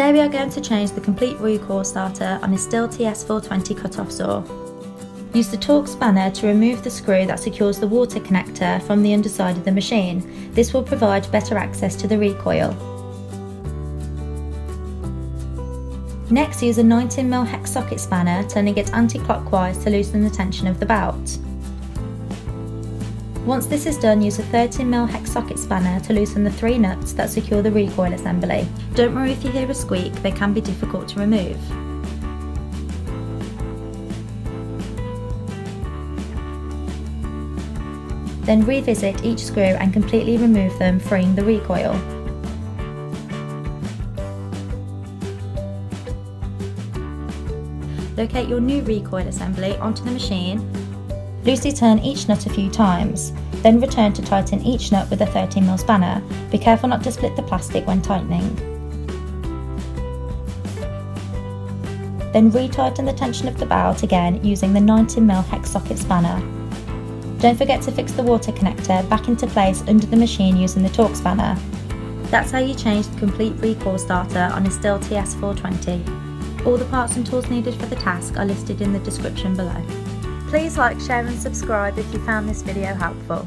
Today we are going to change the complete recoil starter on a Stihl TS420 cut-off saw. Use the Torx spanner to remove the screw that secures the water connector from the underside of the machine. This will provide better access to the recoil. Next use a 19mm hex socket spanner, turning it anti-clockwise to loosen the tension of the belt. Once this is done, use a 13mm hex socket spanner to loosen the three nuts that secure the recoil assembly. Don't worry if you hear a squeak, they can be difficult to remove. Then revisit each screw and completely remove them, freeing the recoil. Locate your new recoil assembly onto the machine Loosely turn each nut a few times, then return to tighten each nut with a 13mm spanner. Be careful not to split the plastic when tightening. Then retighten the tension of the belt again using the 19mm hex socket spanner. Don't forget to fix the water connector back into place under the machine using the Torx spanner. That's how you change the complete recoil starter on a Stihl TS420. All the parts and tools needed for the task are listed in the description below. Please like, share and subscribe if you found this video helpful.